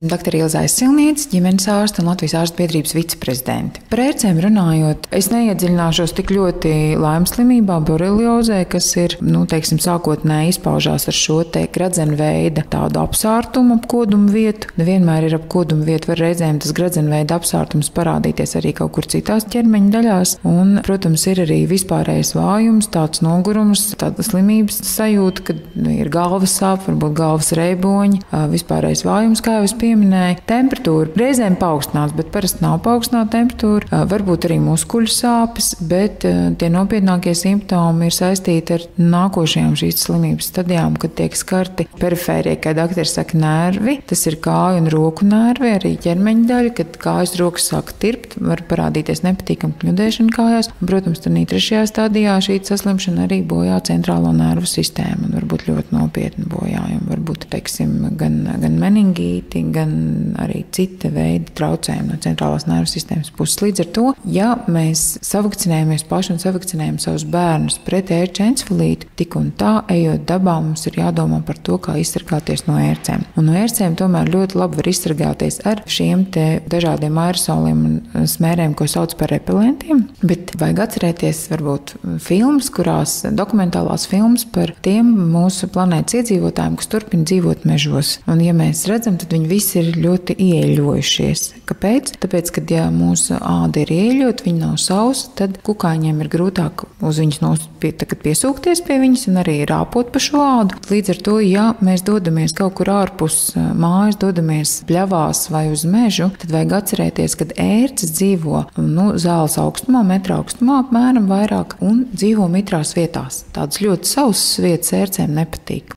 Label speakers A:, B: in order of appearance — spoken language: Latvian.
A: Dr. Ilza Silniece, ģimenes ārste un Latvijas ārstu biedrības viceprezidente. Par ērcēm runājot, es neiedziļināšos tik ļoti laimes slimībā, boreliozē, kas ir, nu, teiksim, sākotnēji izpaužās ar šo te gradzenveida tādu apsārtumu ap kodumu vietu. Nevienmēr ir ap kodumu vietu, var reizēm tas gradzenveida apsārtums parādīties arī kaut kur citās ķermeņa daļās. Un, protams, ir arī vispārējais vājums, tāds nogurums, tāda slimības sajūta, kad ir galvas sāp, varbūt galvas reiboņi, vispārējais vājums, kā jau es pieminēju pieminēja, temperatūra reizēm paaugstinās, bet parasti nav paaugstināta temperatūra. Varbūt arī muskuļu sāpes, bet tie nopietnākie simptomi ir saistīti ar nākošajām šīs slimības stadijām, kad tiek skarti perifērie, kā doktors saka, nervi. Tas ir kāju un roku nervi, arī ķermeņa daļa, kad kājas rokas sāk tirpt, var parādīties nepatīkama kļūdēšana kājās. Un, protams, tad trešajā stadijā šī saslimšana arī bojā centrālo nervu sistēmu un var būt ļoti nopietni bojājumi. Varbūt, teiksim, gan, gan meningīti, gan arī cita veida traucējumi no centrālās nervu sistēmas puses. Līdz ar to, ja mēs savakcinējamies paši un savakcinējam savus bērnus pret ērču encefalītu, tik un tā, ejot dabā, mums ir jādomā par to, kā izsargāties no ērcēm. Un no ērcēm tomēr ļoti labi var izsargāties ar šiem dažādiem aerosoliem un smērēm, ko sauc par repelentiem. Bet vajag atcerēties, varbūt filmas, kurās dokumentālās filmas par tiem mūsu planētas iedzīvotājiem, kas turpina dzīvot mežos. Un, ja mēs redzam, tad viņi visi ir ļoti ieļojušies. Kāpēc? Tāpēc, ka, ja mūsu āda ir ieļota, viņa nav sausa, tad kukaiņiem ir grūtāk uz viņas nospie, piesūkties pie viņas un arī rāpot pa šo ādu. Līdz ar to, ja mēs dodamies kaut kur ārpus mājas, dodamies pļavās vai uz mežu, tad vajag atcerēties, ka ērces dzīvo nu, zāles augstumā, metra augstumā apmēram vairāk un dzīvo mitrās vietās. Tādas ļoti sausas vietas ērcēm nepatīk.